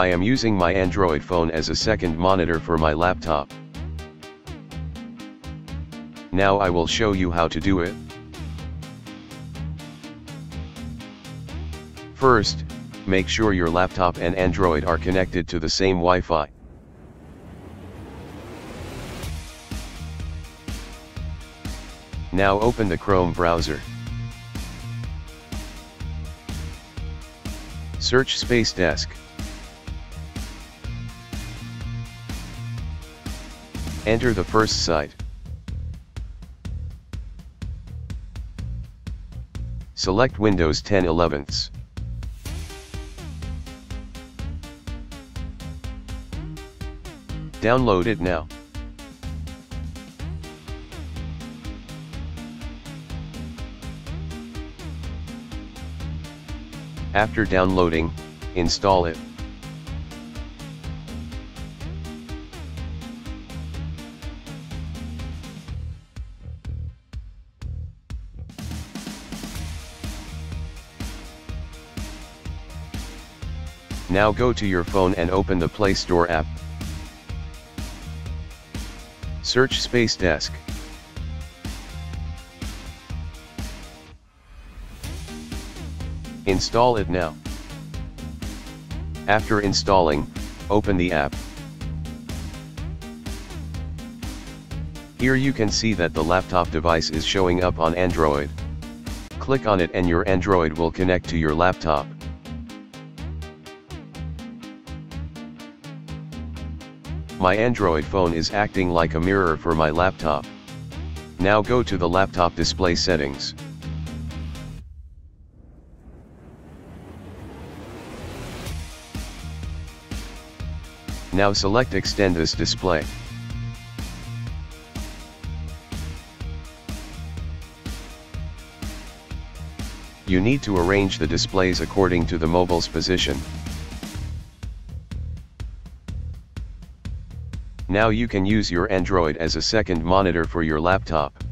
I am using my Android phone as a second monitor for my laptop. Now I will show you how to do it. First, make sure your laptop and Android are connected to the same Wi-Fi. Now open the Chrome browser. Search spacedesk. Enter the first site. Select Windows 10 11ths. Download it now. After downloading, install it. Now go to your phone and open the Play Store app. Search spacedesk. Install it now. After installing, open the app. Here you can see that the laptop device is showing up on Android. Click on it and your Android will connect to your laptop. My Android phone is acting like a mirror for my laptop. Now go to the laptop display settings. Now select extend this display. You need to arrange the displays according to the mobile's position. Now you can use your Android as a second monitor for your laptop.